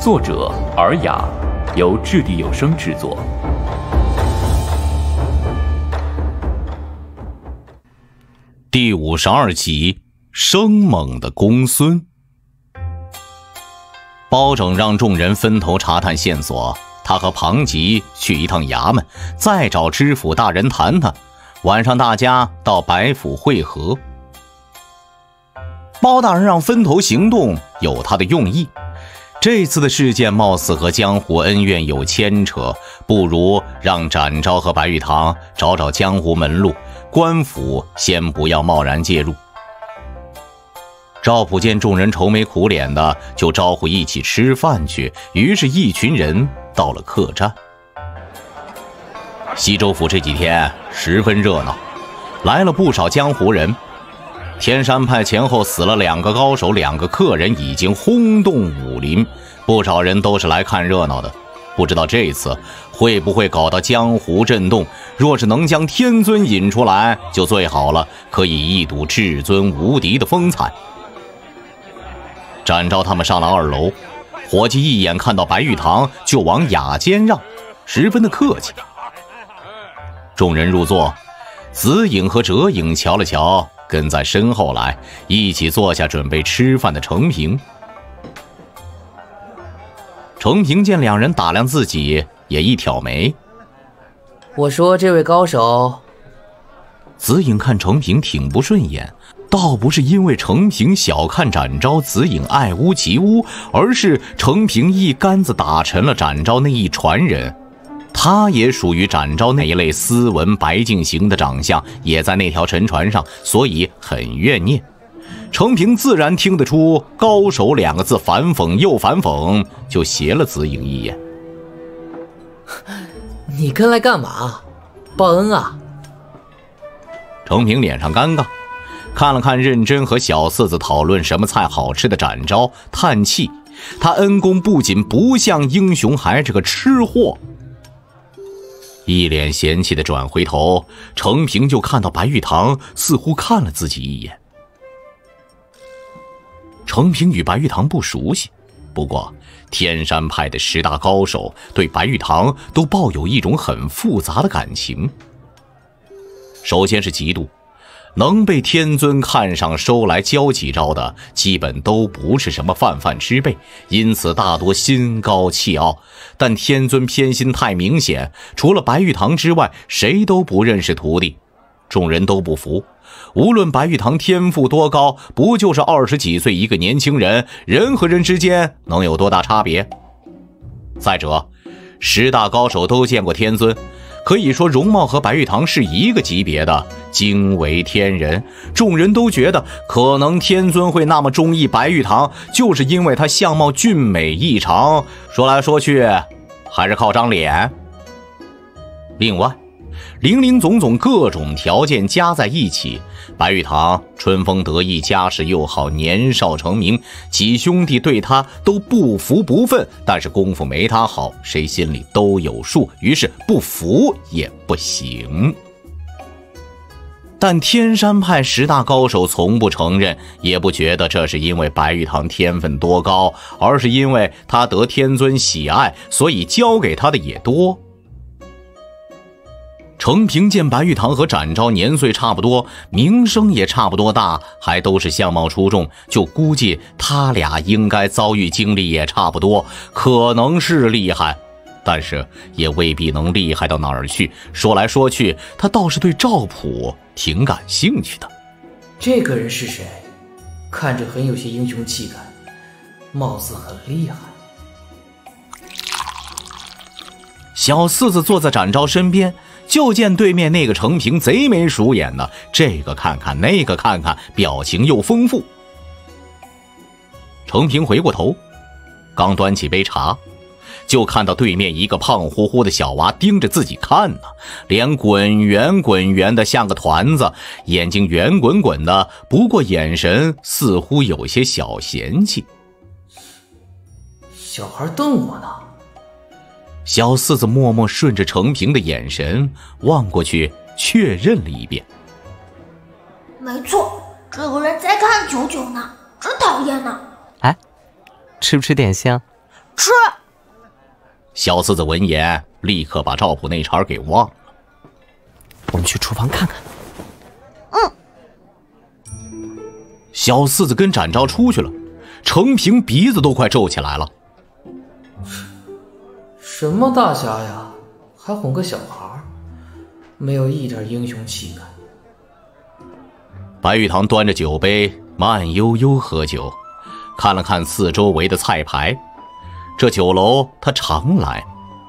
作者尔雅，由掷地有声制作。第五十二集：生猛的公孙。包拯让众人分头查探线索，他和庞吉去一趟衙门，再找知府大人谈谈。晚上大家到白府会合。包大人让分头行动，有他的用意。这次的事件貌似和江湖恩怨有牵扯，不如让展昭和白玉堂找找江湖门路，官府先不要贸然介入。赵普见众人愁眉苦脸的，就招呼一起吃饭去。于是，一群人到了客栈。西州府这几天十分热闹，来了不少江湖人。天山派前后死了两个高手，两个客人已经轰动武林，不少人都是来看热闹的。不知道这次会不会搞到江湖震动？若是能将天尊引出来，就最好了，可以一睹至尊无敌的风采。展昭他们上了二楼，伙计一眼看到白玉堂就往雅间让，十分的客气。众人入座，紫影和折影瞧了瞧，跟在身后来，一起坐下准备吃饭的程平。程平见两人打量自己，也一挑眉。我说：“这位高手。”子影看程平挺不顺眼。倒不是因为程平小看展昭，子颖爱屋及乌，而是程平一竿子打沉了展昭那一船人。他也属于展昭那一类斯文白净型的长相，也在那条沉船上，所以很怨念。程平自然听得出“高手”两个字反讽又反讽，就斜了子颖一眼：“ 你跟来干嘛？报恩啊？”程平脸上尴尬。看了看认真和小四子讨论什么菜好吃的展昭，叹气。他恩公不仅不像英雄，还是个吃货。一脸嫌弃的转回头，程平就看到白玉堂似乎看了自己一眼。程平与白玉堂不熟悉，不过天山派的十大高手对白玉堂都抱有一种很复杂的感情。首先是嫉妒。能被天尊看上收来教几招的，基本都不是什么泛泛之辈，因此大多心高气傲。但天尊偏心太明显，除了白玉堂之外，谁都不认识徒弟。众人都不服，无论白玉堂天赋多高，不就是二十几岁一个年轻人，人和人之间能有多大差别？再者，十大高手都见过天尊。可以说，容貌和白玉堂是一个级别的，惊为天人。众人都觉得，可能天尊会那么中意白玉堂，就是因为他相貌俊美异常。说来说去，还是靠张脸。另外，零零总总各种条件加在一起。白玉堂春风得意，家世又好，年少成名，几兄弟对他都不服不忿。但是功夫没他好，谁心里都有数。于是不服也不行。但天山派十大高手从不承认，也不觉得这是因为白玉堂天分多高，而是因为他得天尊喜爱，所以教给他的也多。程平见白玉堂和展昭年岁差不多，名声也差不多大，还都是相貌出众，就估计他俩应该遭遇经历也差不多，可能是厉害，但是也未必能厉害到哪儿去。说来说去，他倒是对赵普挺感兴趣的。这个人是谁？看着很有些英雄气概，貌似很厉害。小四子坐在展昭身边。就见对面那个程平贼眉鼠眼的，这个看看那个看看，表情又丰富。程平回过头，刚端起杯茶，就看到对面一个胖乎乎的小娃盯着自己看呢，脸滚圆滚圆的像个团子，眼睛圆滚滚的，不过眼神似乎有些小嫌弃。小孩瞪我呢。小四子默默顺着程平的眼神望过去，确认了一遍。没错，这个人在看九九呢，真讨厌呢。哎，吃不吃点心？吃。小四子闻言，立刻把赵普那茬给忘了。我们去厨房看看。嗯。小四子跟展昭出去了，程平鼻子都快皱起来了。什么大侠呀，还哄个小孩，没有一点英雄气概。白玉堂端着酒杯，慢悠悠喝酒，看了看四周围的菜牌。这酒楼他常来，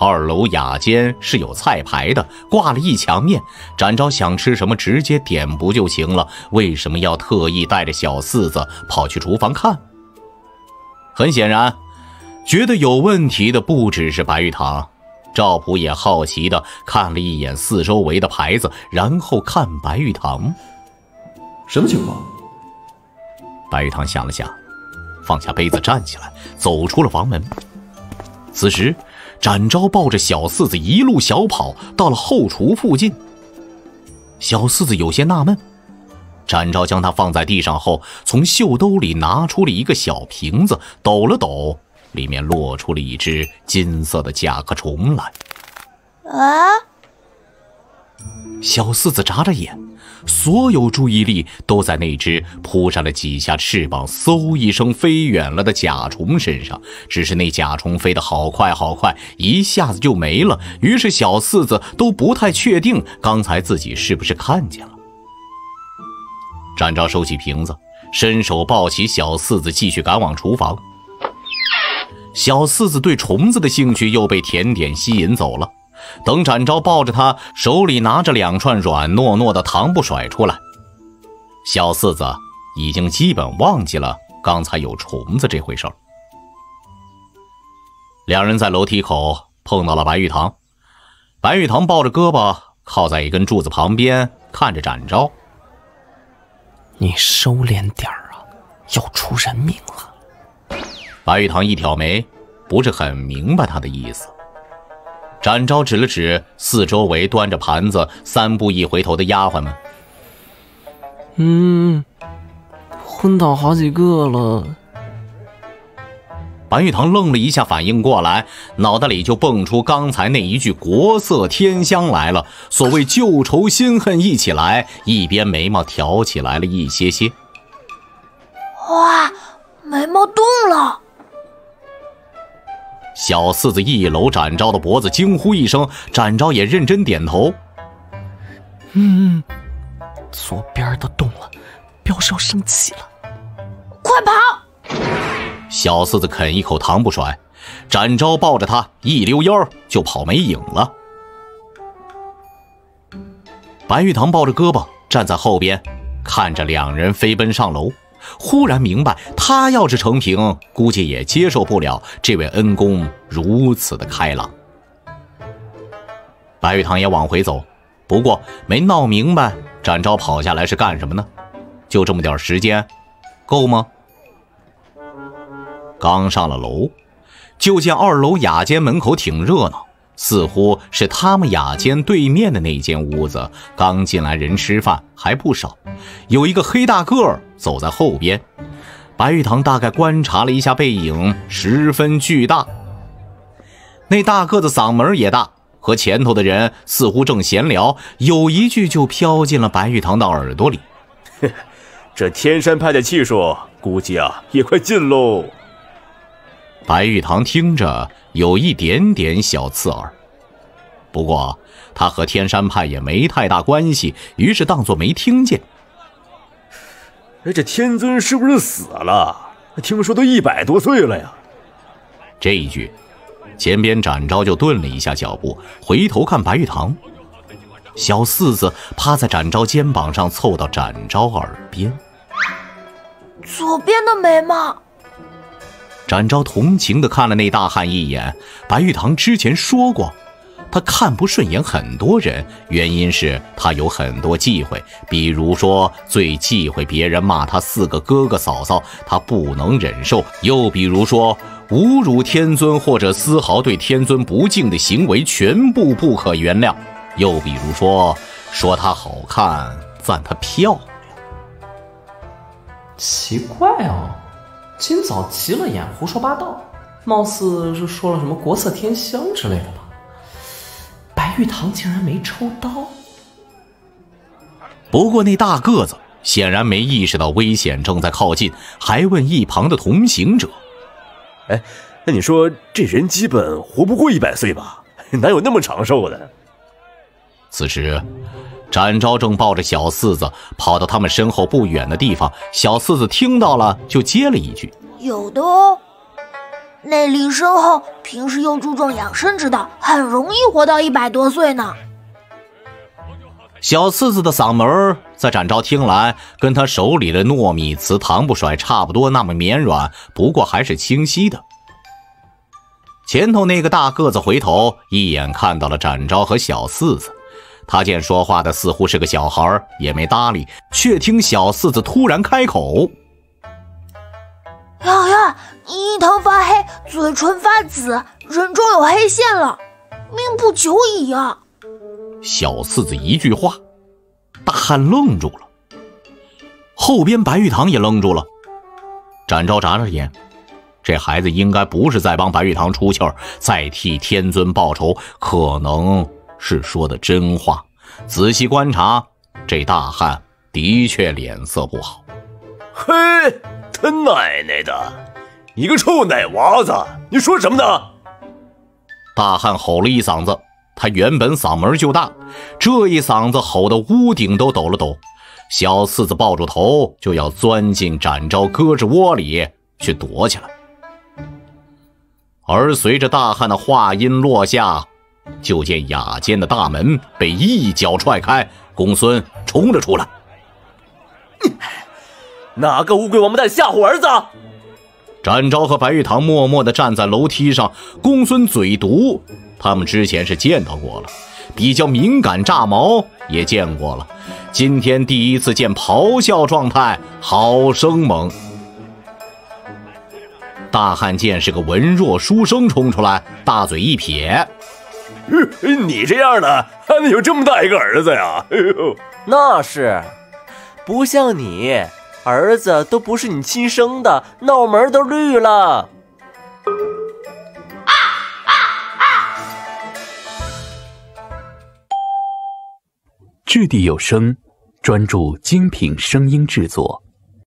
二楼雅间是有菜牌的，挂了一墙面。展昭想吃什么，直接点不就行了？为什么要特意带着小四子跑去厨房看？很显然。觉得有问题的不只是白玉堂，赵普也好奇的看了一眼四周围的牌子，然后看白玉堂。什么情况？白玉堂想了想，放下杯子，站起来，走出了房门。此时，展昭抱着小四子一路小跑到了后厨附近。小四子有些纳闷，展昭将它放在地上后，从袖兜里拿出了一个小瓶子，抖了抖。里面落出了一只金色的甲壳虫来。啊！小四子眨着眼，所有注意力都在那只扑扇了几下翅膀，嗖一声飞远了的甲虫身上。只是那甲虫飞得好快好快，一下子就没了。于是小四子都不太确定刚才自己是不是看见了。展昭收起瓶子，伸手抱起小四子，继续赶往厨房。小四子对虫子的兴趣又被甜点吸引走了。等展昭抱着他，手里拿着两串软糯糯的糖布甩出来，小四子已经基本忘记了刚才有虫子这回事儿。两人在楼梯口碰到了白玉堂，白玉堂抱着胳膊靠在一根柱子旁边，看着展昭：“你收敛点儿啊，要出人命了。”白玉堂一挑眉，不是很明白他的意思。展昭指了指四周围端着盘子、三步一回头的丫鬟们：“嗯，昏倒好几个了。”白玉堂愣了一下，反应过来，脑袋里就蹦出刚才那一句“国色天香”来了。所谓旧仇新恨一起来，一边眉毛挑起来了一些些。哇，眉毛动了！小四子一搂展昭的脖子，惊呼一声，展昭也认真点头。嗯，左边的动了，表示要生气了。快跑！小四子啃一口糖不甩，展昭抱着他一溜烟就跑没影了。白玉堂抱着胳膊站在后边，看着两人飞奔上楼。忽然明白，他要是成平，估计也接受不了这位恩公如此的开朗。白玉堂也往回走，不过没闹明白展昭跑下来是干什么呢？就这么点时间，够吗？刚上了楼，就见二楼雅间门口挺热闹。似乎是他们雅间对面的那间屋子，刚进来人吃饭还不少。有一个黑大个走在后边，白玉堂大概观察了一下背影，十分巨大。那大个子嗓门也大，和前头的人似乎正闲聊，有一句就飘进了白玉堂的耳朵里：“ 这天山派的气数，估计啊也快尽喽。”白玉堂听着有一点点小刺耳，不过他和天山派也没太大关系，于是当作没听见。哎，这天尊是不是死了？听说都一百多岁了呀。这一句，前边展昭就顿了一下脚步，回头看白玉堂。小四子趴在展昭肩膀上，凑到展昭耳边：“左边的眉毛。”展昭同情地看了那大汉一眼。白玉堂之前说过，他看不顺眼很多人，原因是他有很多忌讳。比如说，最忌讳别人骂他四个。哥哥嫂嫂，他不能忍受；又比如说，侮辱天尊或者丝毫对天尊不敬的行为，全部不可原谅；又比如说，说他好看，赞他漂亮。奇怪哦。今早急了眼，胡说八道。貌似是说了什么国色天香之类的吧？白玉堂竟然没抽刀。不过那大个子显然没意识到危险正在靠近，还问一旁的同行者：“哎，那你说这人基本活不过一百岁吧？哪有那么长寿的？”此时，展昭正抱着小四子跑到他们身后不远的地方。小四子听到了，就接了一句：“有的哦。内力深厚，平时又注重养生之道，很容易活到一百多岁呢。”小四子的嗓门在展昭听来，跟他手里的糯米糍糖不甩差不多，那么绵软，不过还是清晰的。前头那个大个子回头一眼看到了展昭和小四子。他见说话的似乎是个小孩，也没搭理。却听小四子突然开口：“老爷，你一头发黑，嘴唇发紫，人中有黑线了，命不久矣啊！”小四子一句话，大汉愣住了。后边白玉堂也愣住了。展昭眨眨眼，这孩子应该不是在帮白玉堂出气儿，在替天尊报仇，可能。是说的真话。仔细观察，这大汉的确脸色不好。嘿，他奶奶的！你个臭奶娃子，你说什么呢？大汉吼了一嗓子，他原本嗓门就大，这一嗓子吼得屋顶都抖了抖。小四子抱住头就要钻进展昭胳肢窝里去躲起来，而随着大汉的话音落下。就见雅间的大门被一脚踹开，公孙冲了出来。哪个乌龟王八蛋吓唬儿子？展昭和白玉堂默默地站在楼梯上。公孙嘴毒，他们之前是见到过了，比较敏感炸毛也见过了，今天第一次见咆哮状态，好生猛。大汉见是个文弱书生冲出来，大嘴一撇。你这样的 还能有这么大一个儿子呀？哎呦，那是，不像你，儿子都不是你亲生的，脑门都绿了。掷地有声，专注精品声音制作。